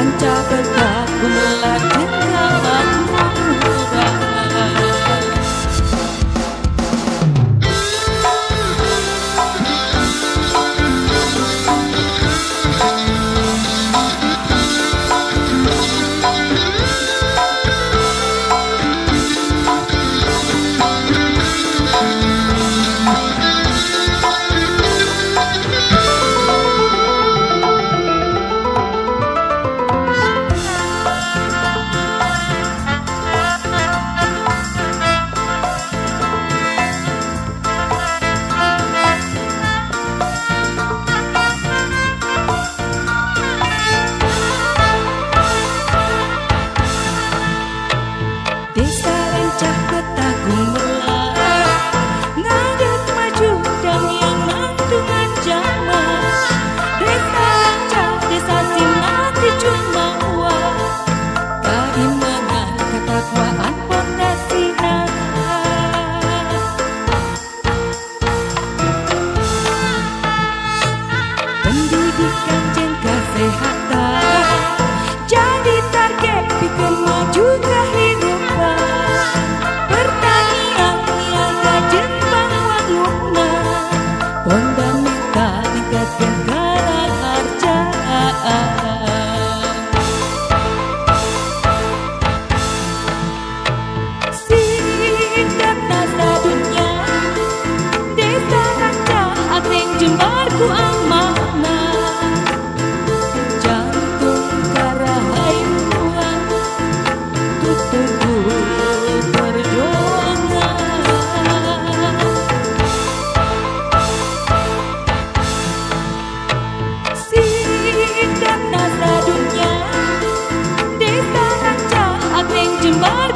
on top of God.